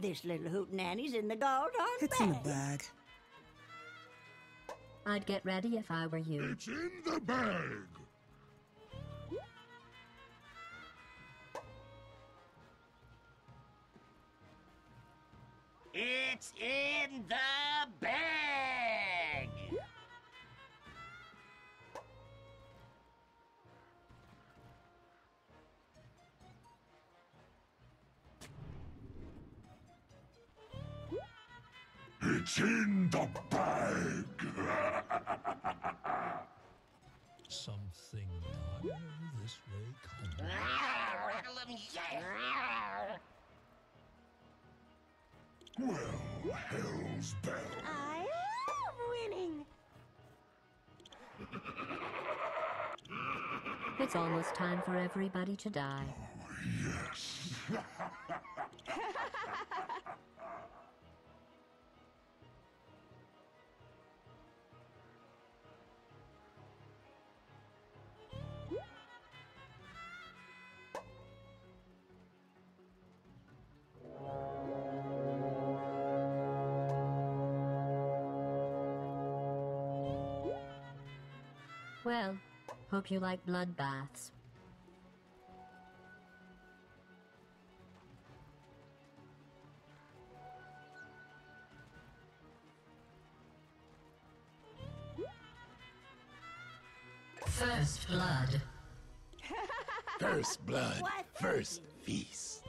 This little hootenanny's in the gold on It's in the bag. I'd get ready if I were you. It's in the bag. It's in the bag! It's in the bag. Something dire this way coming. Rattle 'em yet! Well, hell's bell. I love winning. It's almost time for everybody to die. Oh, yes. Well, hope you like bloodbaths. First blood. First blood, first feast.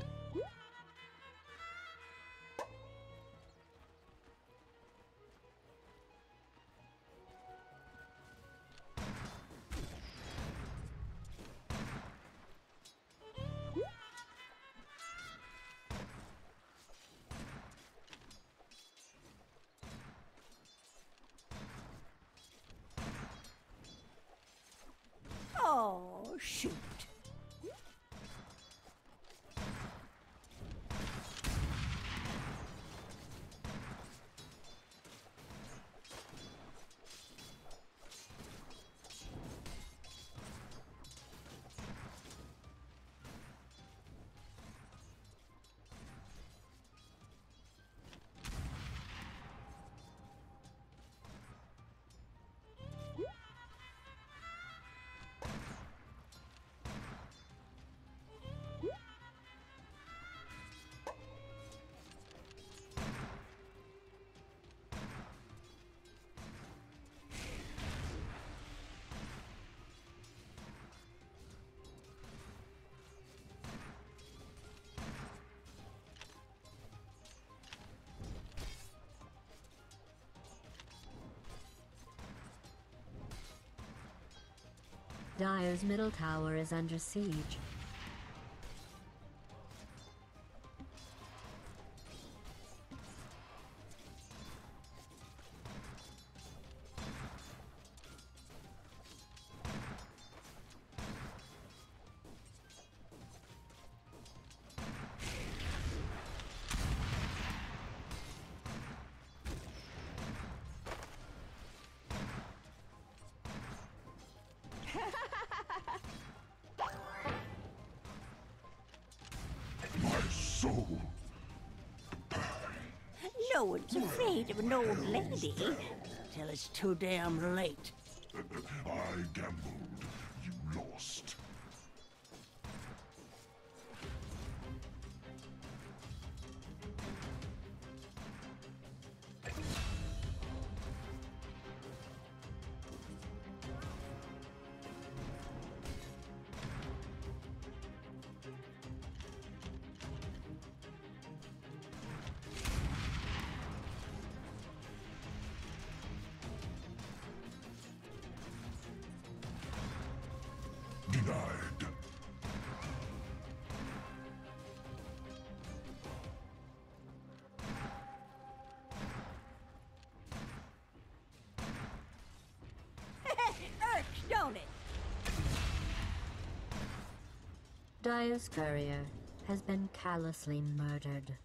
Dire's middle tower is under siege. Afraid of an old lady till it's too damn late. I gambled. Dire's courier has been callously murdered.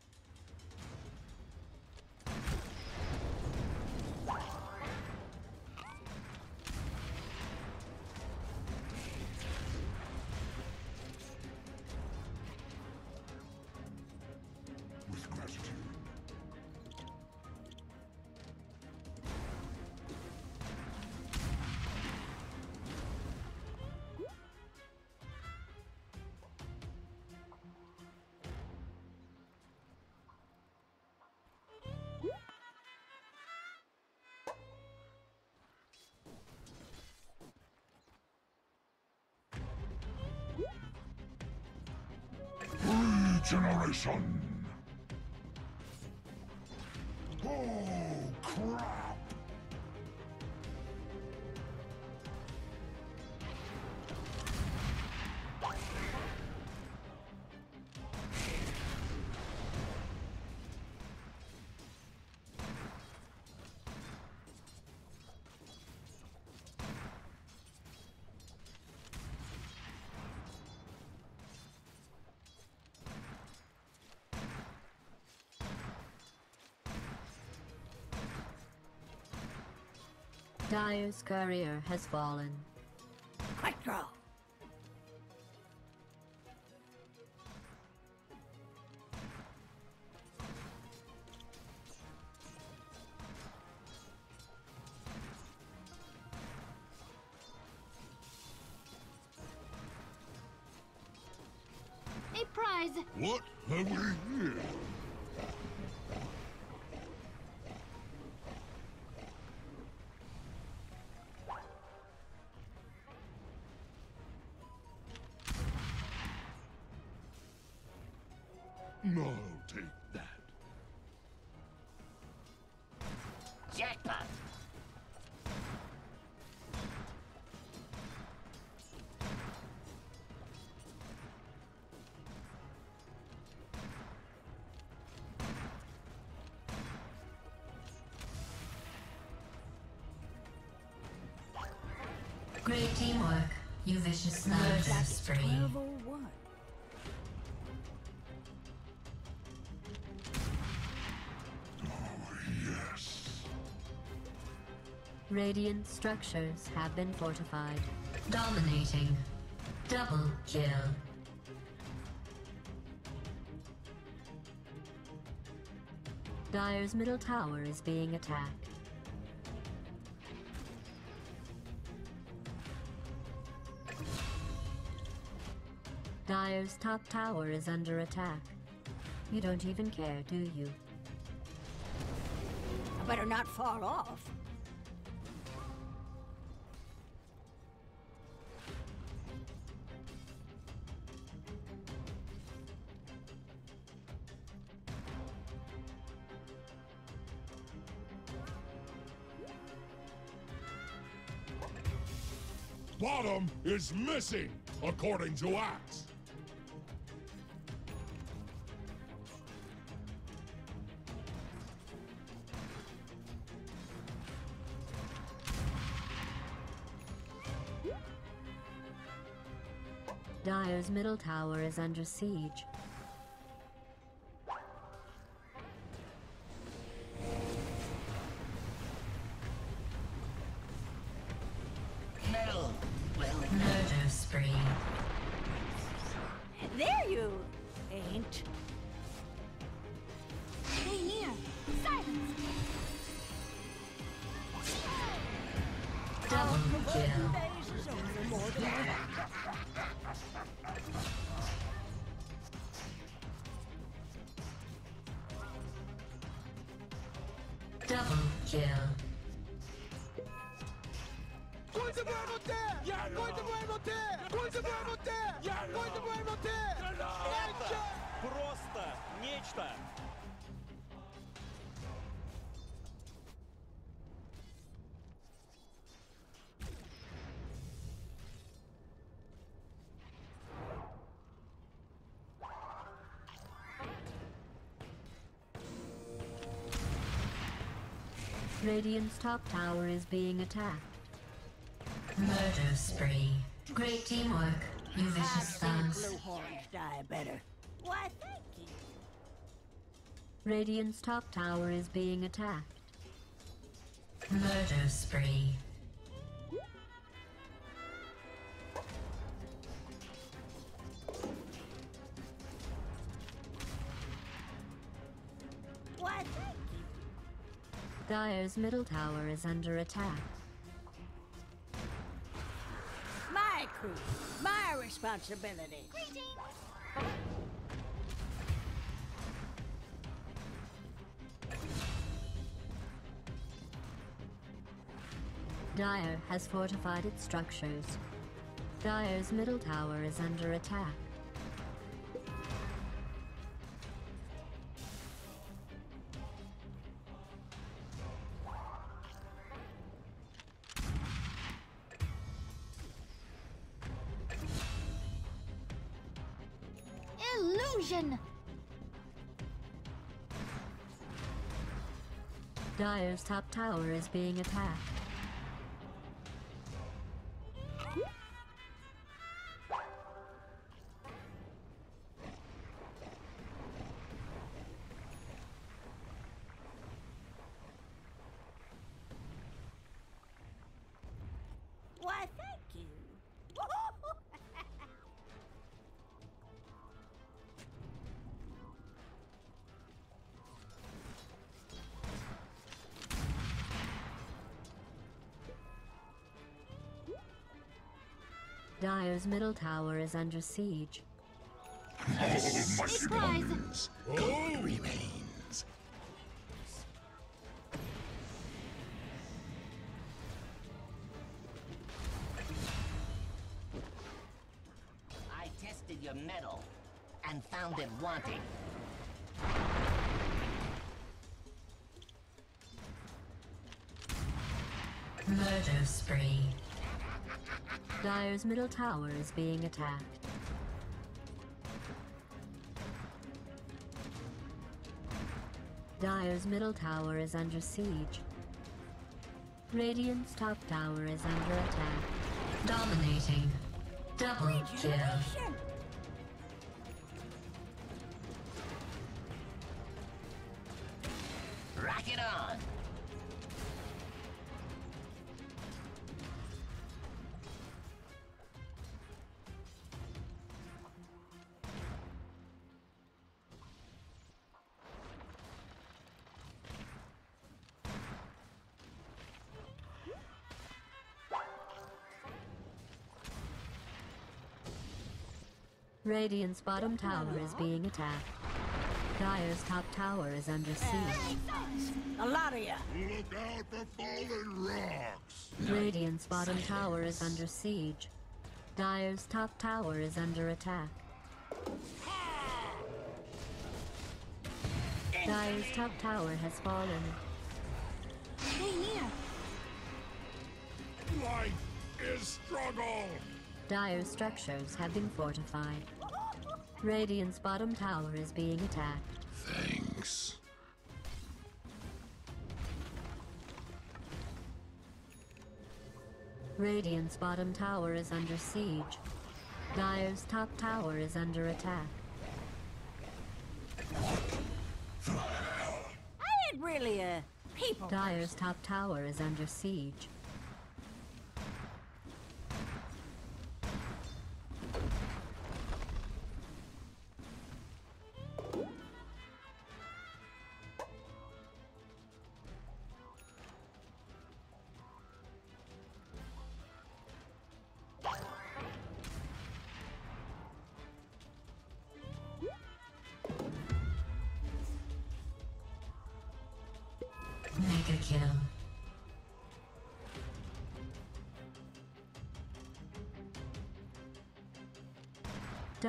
Regeneration! Oh, Dire's courier has fallen. Quick draw. Vicious murder spree. 1201. Yes. Radiant structures have been fortified. Dominating. Double kill. Dire's middle tower is being attacked. Dire's top tower is under attack. You don't even care, do you? I better not fall off. Bottom is missing, according to Axe. Middle tower is under siege. Metal. Well, Murder spree. There you ain't. Stay near. Silence. Double kill. Double kill. Golden Boy monté Golden Boy monté Golden Boy монте! Golden Boy монте! Просто нечто! Radiant's top tower is being attacked. Murder spree. Great teamwork, you vicious seen thugs. die better. Why, thank you. Radiant's top tower is being attacked. Murder spree. Dire's middle tower is under attack. My crew, my responsibility. Dire has fortified its structures. Dire's middle tower is under attack. Top tower is being attacked. Dire's middle tower is under siege. Surprise! God remains. I tested your mettle and found it wanting. Murder spree. Dire's middle tower is being attacked. Dire's middle tower is under siege. Radiant's top tower is under attack. Dominating. Double kill. Radiant's bottom tower is being attacked. Dire's top tower is under siege. A lot of you. Look out for fallen rocks! Radiant's bottom tower is under siege. Dire's top tower is under attack. Dire's top tower has fallen. Stay near! Life is struggle! Dire's structures have been fortified. Radiant's bottom tower is being attacked. Thanks. Radiant's bottom tower is under siege. Dire's top tower is under attack. I ain't really a people. Dire's top tower is under siege.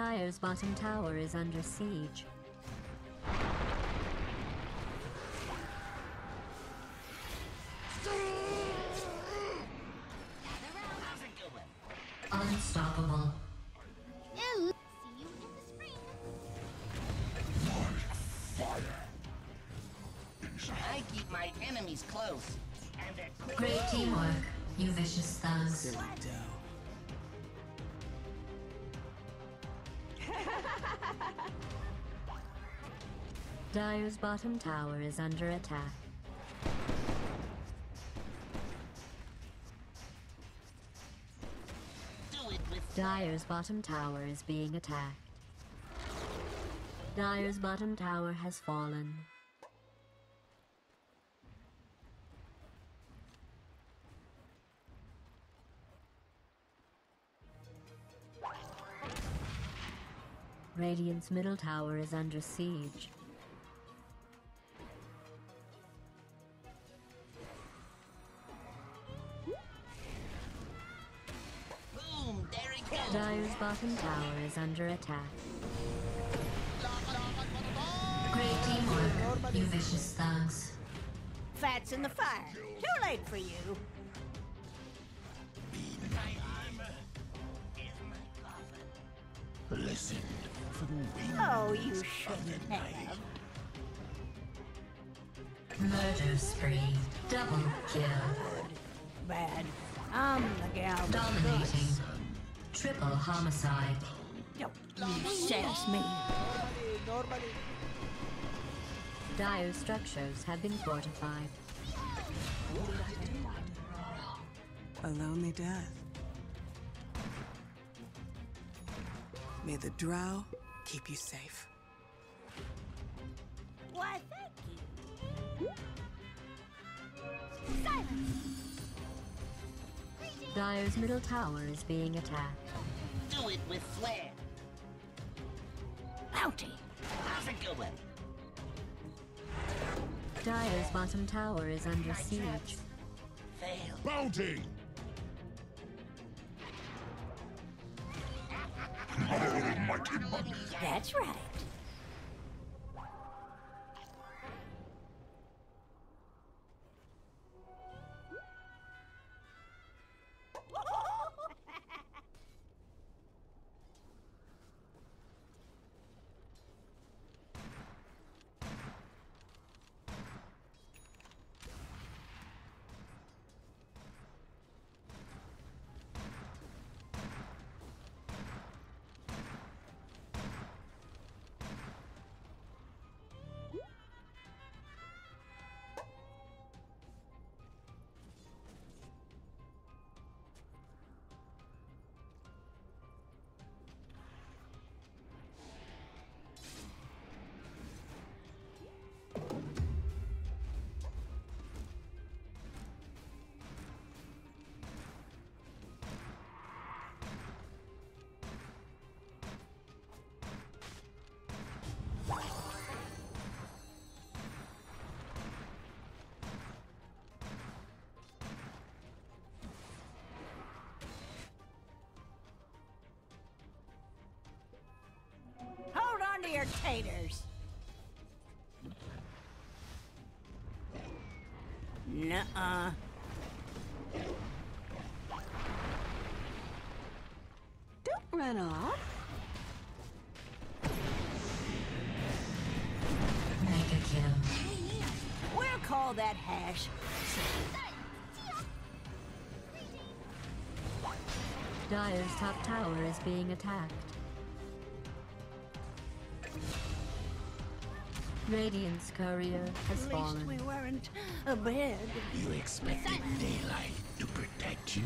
Dire's bottom tower is under siege. Dire's bottom tower is under attack. Dire's bottom tower is being attacked. Dire's bottom tower has fallen. Radiant's middle tower is under siege. Dire's bottom tower is under attack. Great teamwork, you vicious thugs. Fats in the fire. Too late for you. My armor is my coffin. Listen for the wind. Oh, you shouldn't have. Murder spree. Double kill. Bad. I'm the gal with Dominating. Triple homicide. Don't you sass me. Normally. Dire structures have been fortified. A lonely death. May the drow keep you safe. Why, thank you. Silence. Dire's middle tower is being attacked. Do it with flair. Bounty. How's it going? Dire's bottom tower is under siege. Fail. Bounty! That's right. Your taters. Nuh-uh. Don't run off. Mega kill. We'll call that hash. Dire's top tower is being attacked. Radiant's courier has At least fallen. we weren't a bed. You expected daylight to protect you?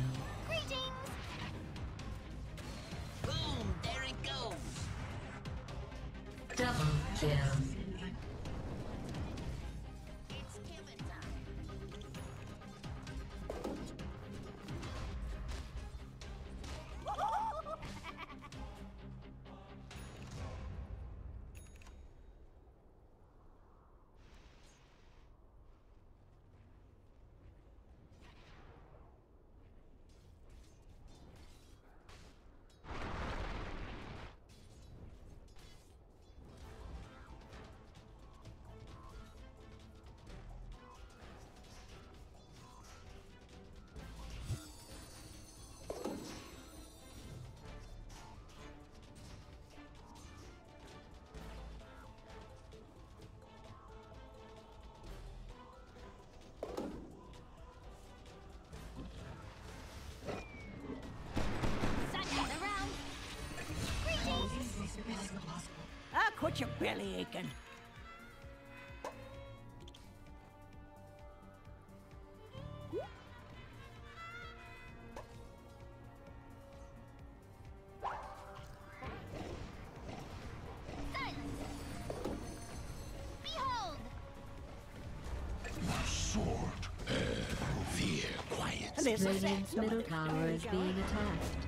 This is Radiant's middle tower is being attacked.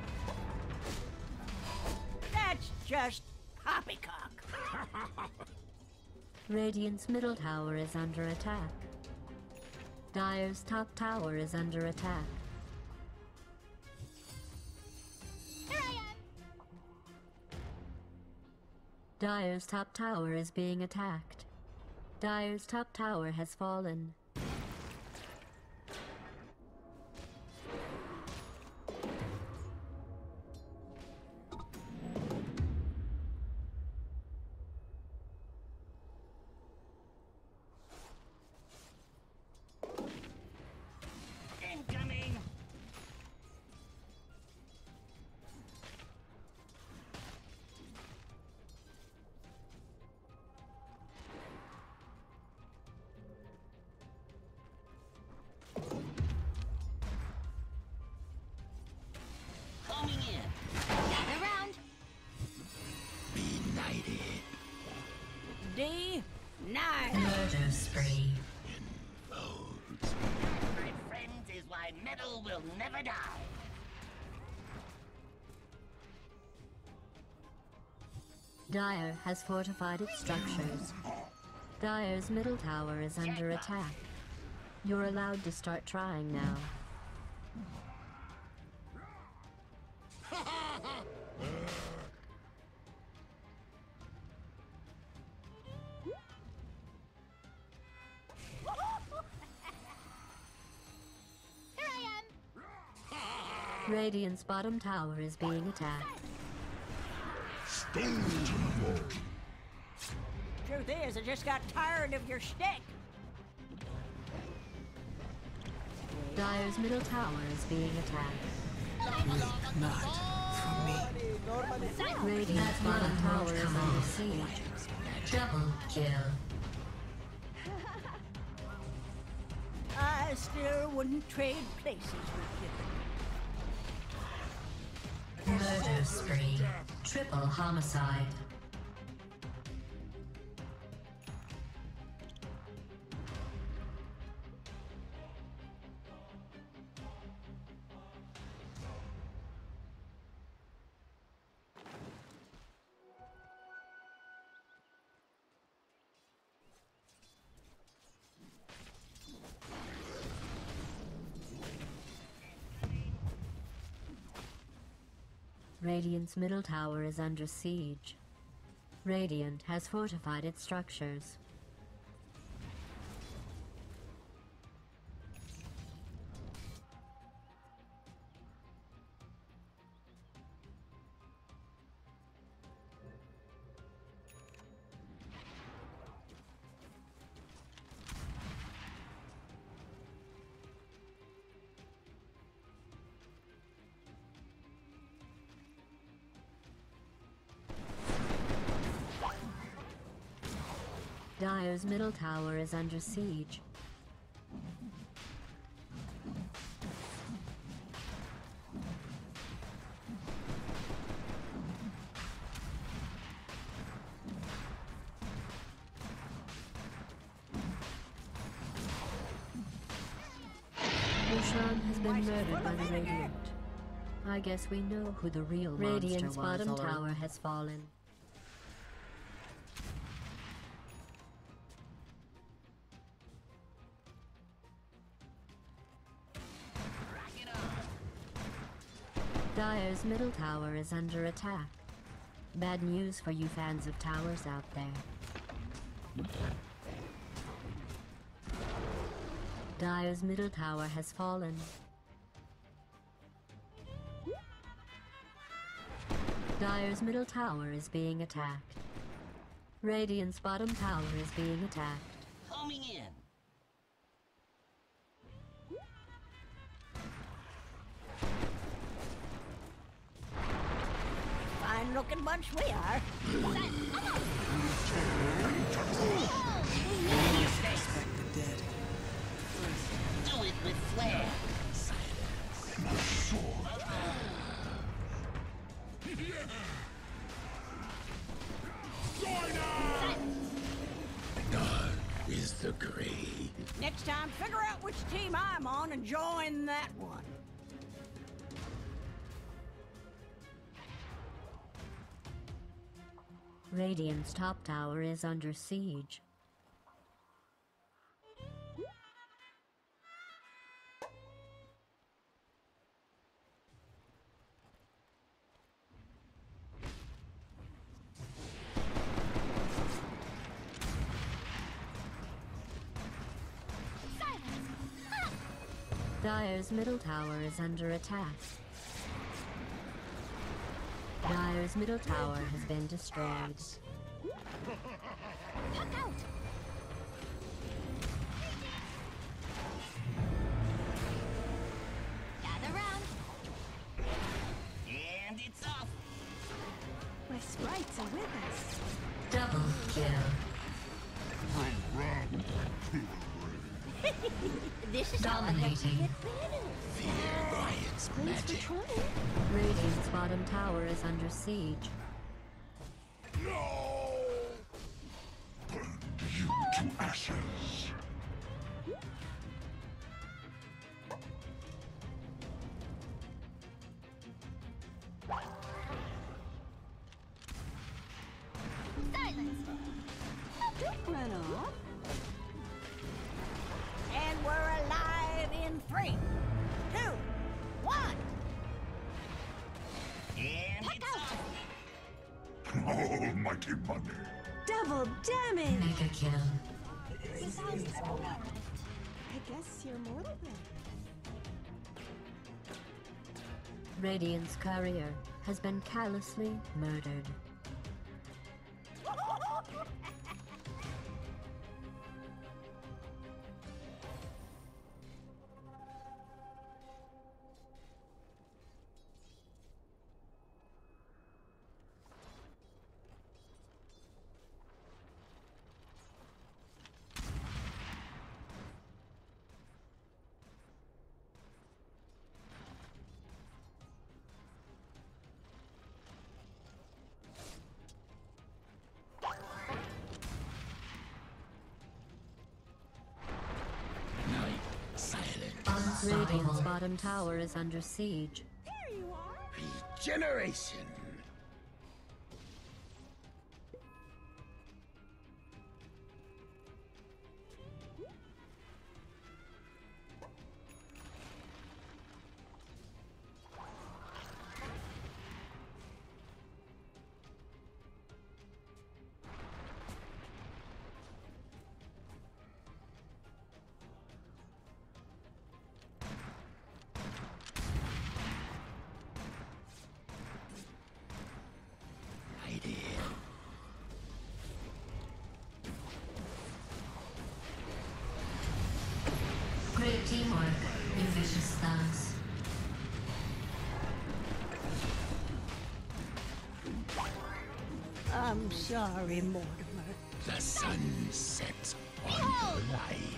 That's just Radiant's middle tower is under attack. Dire's top tower is under attack. Dire's top tower is being attacked. Dire's top tower has fallen. D9. Murder spree. My friends is why metal will never die. Dire has fortified its structures. Dire's middle tower is under attack. You're allowed to start trying now. Radiant's bottom tower is being attacked. Stone. Truth is, I just got tired of your shtick. Dire's middle tower is being attacked. Weep not for me. Radiant's bottom tower is under siege. Double kill. I still wouldn't trade places with you. Murder spree. Triple homicide. Radiant's middle tower is under siege. Radiant has fortified its structures. Dire's middle tower is under siege. Roshan has been murdered by the Radiant. I guess we know who the real Radiant's monster was, bottom tower has fallen. Dire's middle tower is under attack. Bad news for you fans of towers out there. Dire's middle tower has fallen. Dire's middle tower is being attacked. Radiant's bottom tower is being attacked. Homing in. Looking bunch we are. Respect the dead. Do it with flair. Dark is the grave. Next time, figure out which team I'm on and join that one. Radiant's top tower is under siege. Dire's middle tower is under attack. Dire's middle tower has been destroyed. Puck out. Gather round. And it's off. My sprites are with us. Double kill. This is how I have to Dominating. Rid of By. Radiant's bottom tower is under siege. Oh, almighty money. Double damage. Mega kill. I guess you're mortal then. Radiant's courier has been callously murdered. Bottom tower is under siege. Regeneration. Sorry, Mortimer. The sun sets on life.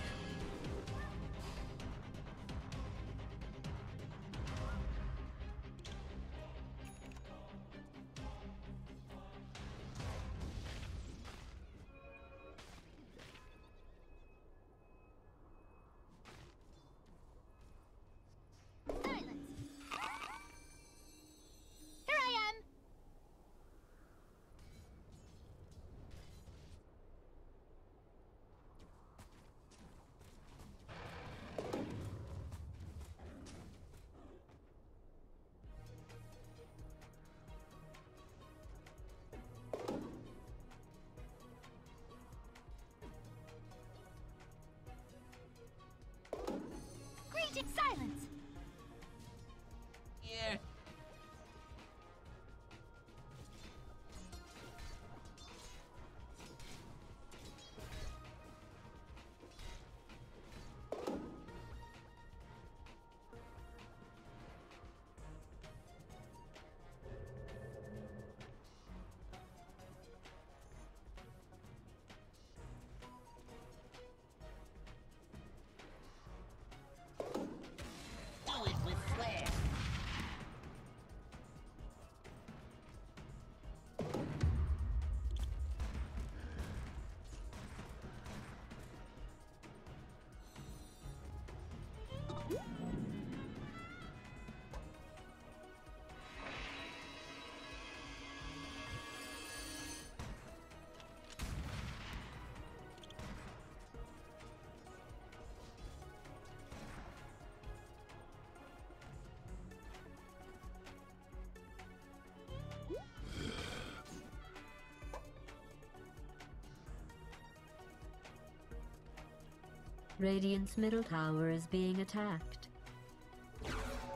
Radiant's middle tower is being attacked.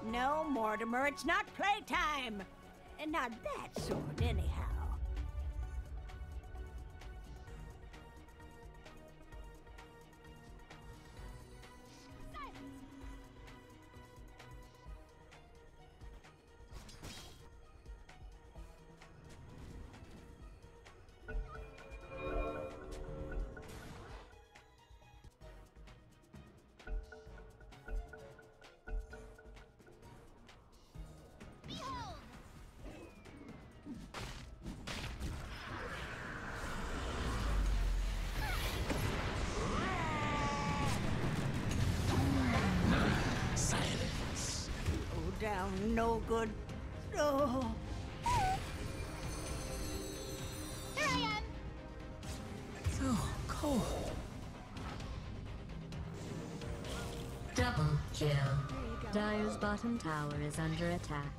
No, Mortimer, it's not playtime. And not that sort, anyhow. No good. Oh. Here I am. So cold. Double kill. Dire's bottom tower is under attack.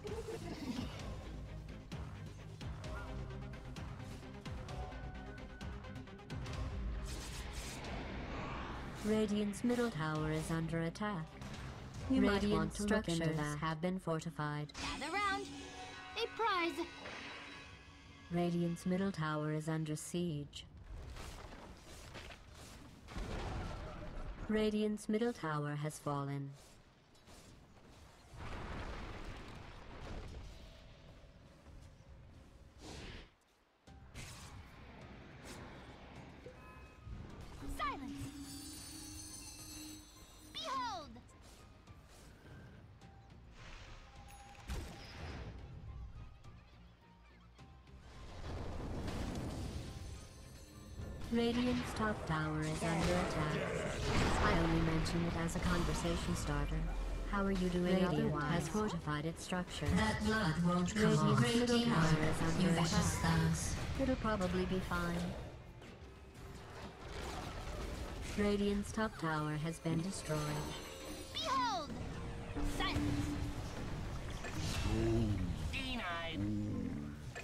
Radiant's middle tower is under attack. You might want to look into that. have been fortified. Gather round. A prize. Radiant's middle tower is under siege. Radiant's middle tower has fallen. Tower is under attack. I only mention it as a conversation starter. How are you doing Radiant otherwise? has fortified its structure. That blood won't come off. Radiant's middle Great tower deal. is under You attack. It'll probably be fine. Radiant's top tower has been destroyed. Behold. Silence. Denied.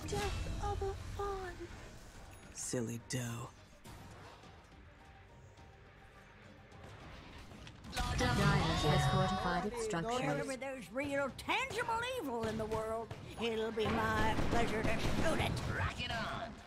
Death of a fawn. Silly doe. Has fortified its structures. Whenever there's real, tangible evil in the world, it'll be my pleasure to shoot it. Rock it on.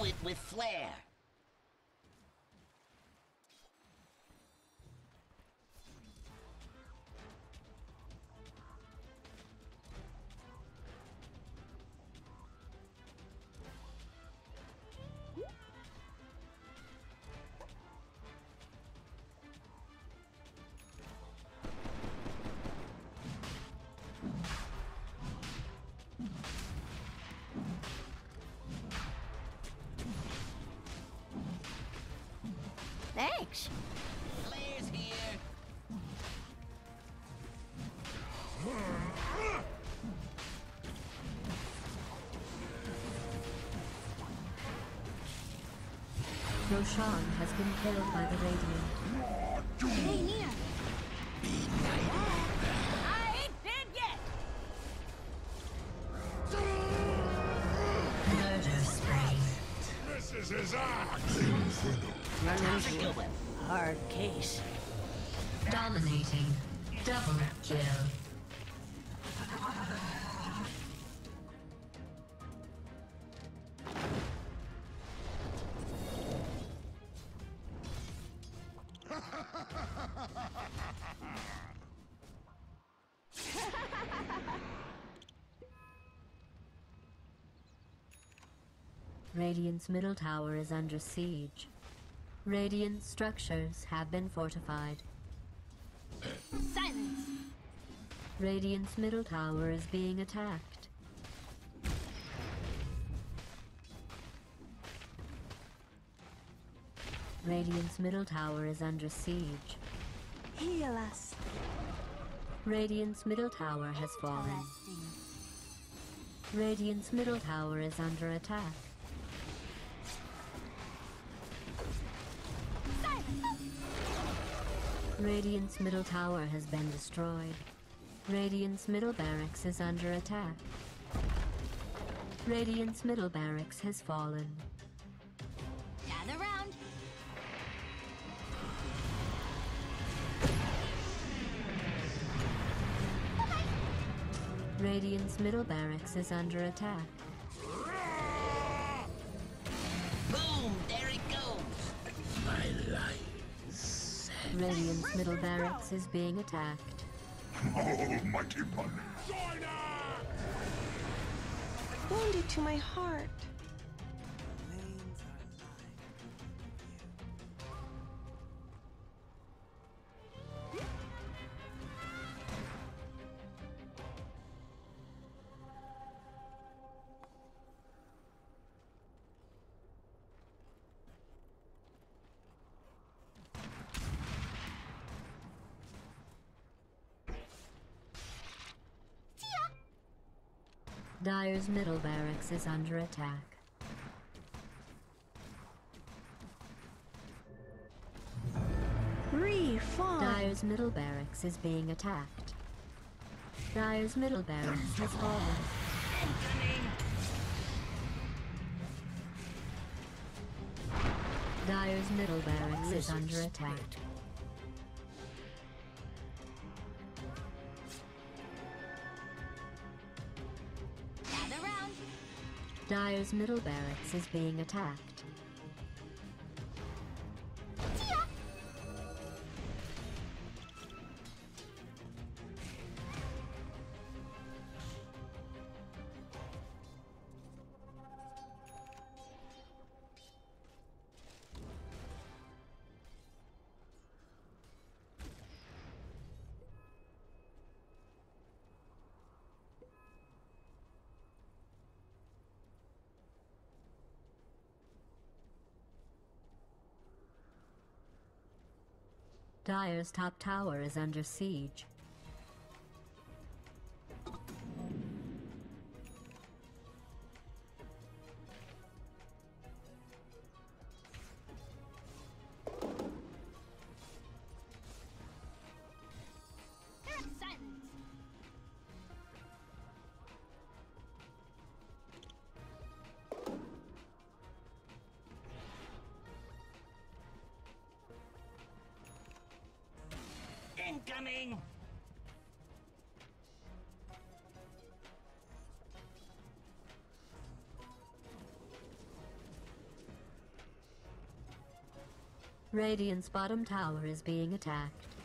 Do it with flair. Here. Roshan has been killed by the Radiant. Double kill. Radiant's middle tower is under siege. Radiant structures have been fortified. Silence. Radiant's middle tower is being attacked. Radiant's middle tower is under siege. Heal us. Radiant's middle tower has fallen. Radiant's middle tower is under attack. Radiant's middle tower has been destroyed. Radiant's middle barracks is under attack. Radiant's middle barracks has fallen. Gather round! Bye -bye. Middle barracks is under attack. Radiant's middle barracks is being attacked. Oh, Almighty money. Wounded to my heart. Dire's middle barracks is under attack. Refund. Dire's middle barracks is being attacked. Dire's middle barracks has fallen. Dire's middle barracks is under attack. Dire's middle barracks is being attacked. Dire's top tower is under siege. Incoming! Radiant's bottom tower is being attacked.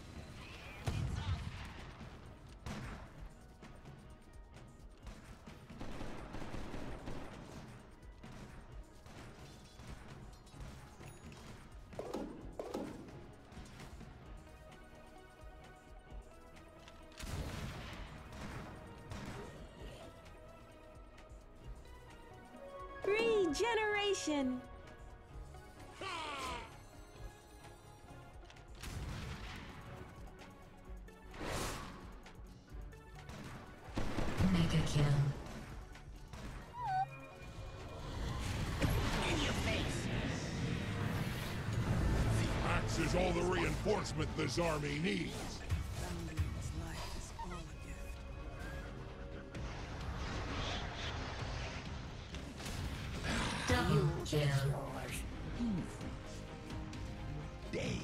Reinforcement this army needs.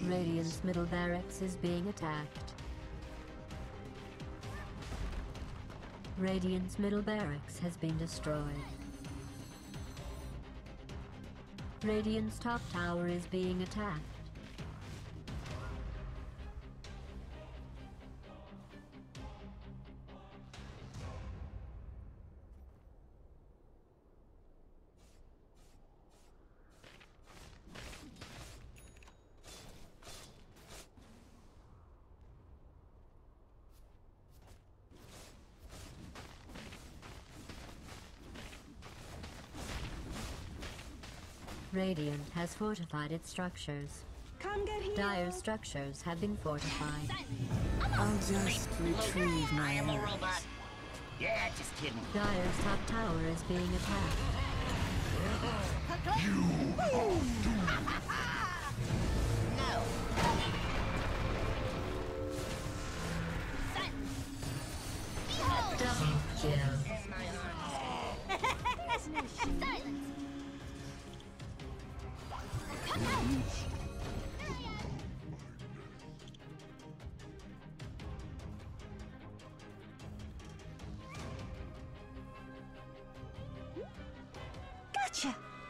Radiant's middle barracks is being attacked. Radiant's middle barracks has been destroyed. Radiant's top tower is being attacked. Has fortified its structures. Come get here. Dire structures have been fortified. I'll just retrieve I my am a robot. Yeah, just kidding. Dire's top tower is being attacked. No!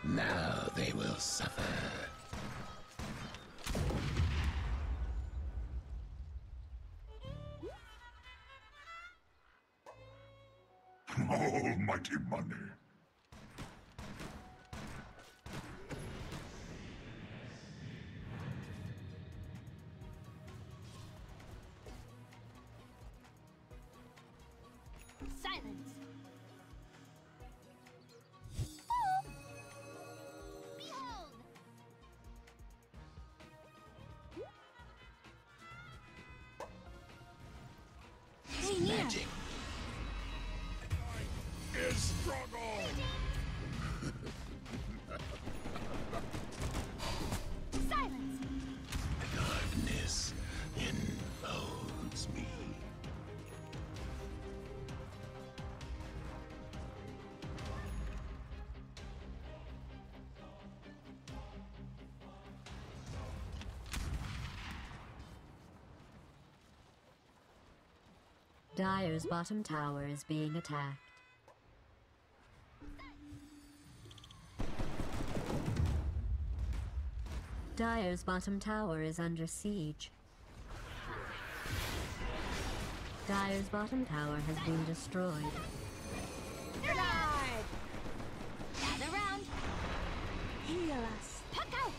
Now they will suffer. Dire's bottom tower is being attacked. Dire's bottom tower is under siege. Dire's bottom tower has been destroyed. Denied! Gather round. Heal us. Puck out.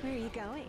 Where are you going?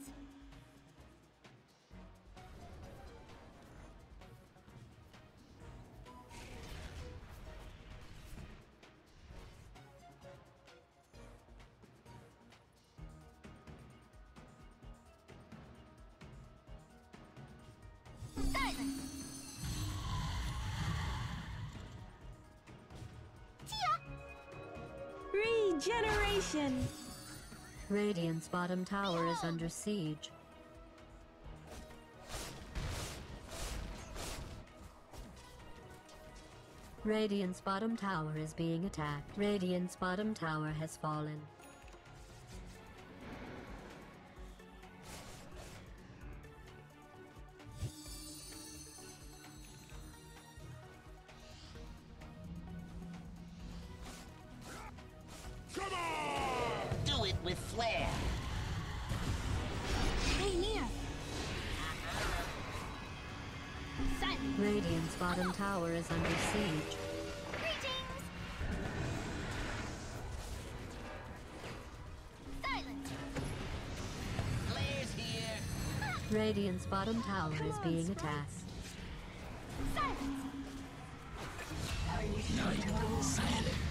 Regeneration! Radiant's bottom tower is under siege. Radiant's bottom tower is being attacked. Radiant's bottom tower has fallen. Radiant's bottom tower is under siege. Greetings. Silence. Blaze here. Radiant's bottom tower is being attacked. Silence. Night silence.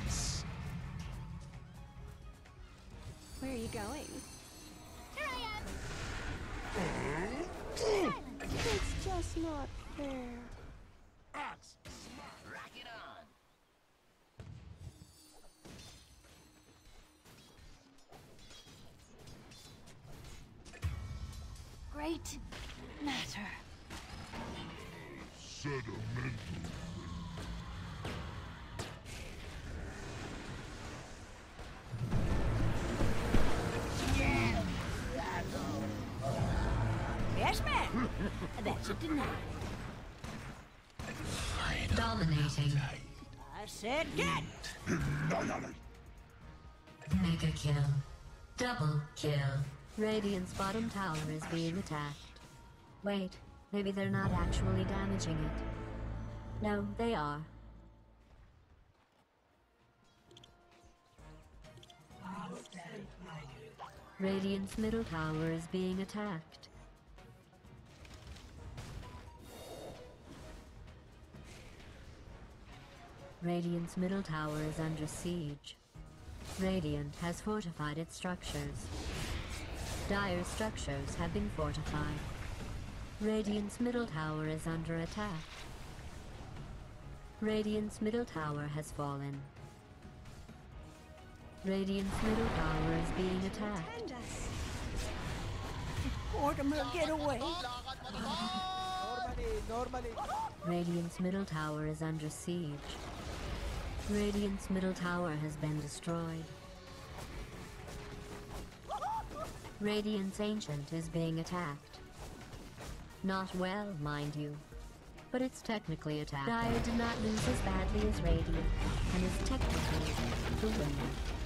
That's a deny. Final Dominating. I said get! Mega kill. Double kill. Radiant's bottom tower is being attacked. Wait, maybe they're not actually damaging it. No, they are. Radiant's middle tower is being attacked. Radiant's middle tower is under siege. Radiant has fortified its structures. Dire structures have been fortified. Radiant's middle tower is under attack. Radiant's middle tower has fallen. Radiant's middle tower is being attacked. Defend. Mortimer, get away! Normally, normally. Radiant's middle tower is under siege. Radiant's middle tower has been destroyed. Radiant's Ancient is being attacked. Not well, mind you. But it's technically attacked. Dire did not lose as badly as Radiant, and is technically the winner.